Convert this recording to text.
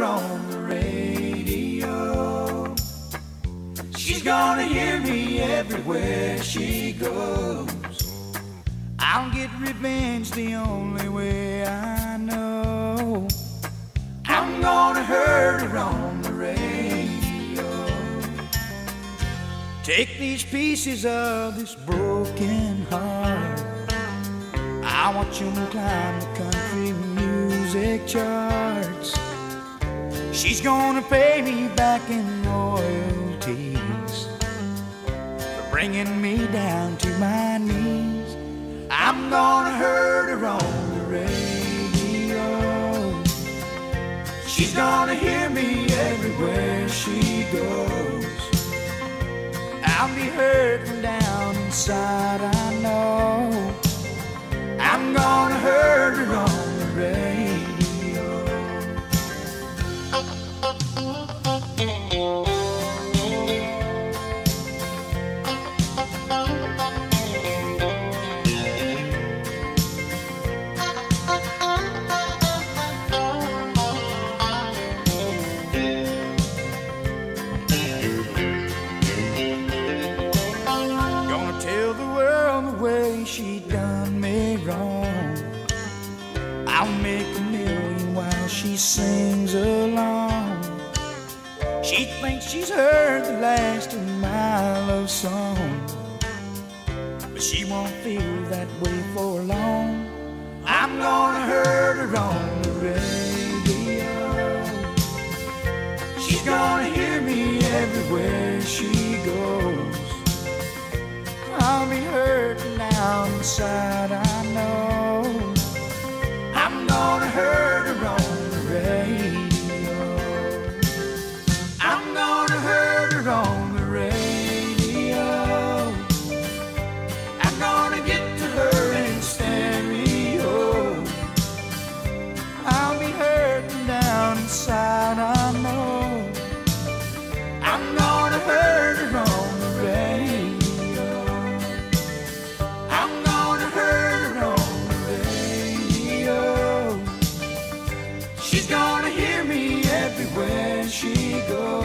her on the radio. She's gonna hear me everywhere she goes. I'll get revenge the only way I know. I'm gonna hurt her on the radio. Take these pieces of this broken heart. I want you to climb the country music charts. She's gonna pay me back in royalties for bringing me down to my knees. I'm gonna hurt her on the radio. She's gonna hear me everywhere she goes. I'll be hurt from down inside, I done me wrong. I'll make a million while she sings along. She thinks she's heard the last of my love song. But she won't feel that way for long. I'm gonna hurt her on the radio. She's gonna hear me everywhere she goes. Be hurting down inside, I know. she goes.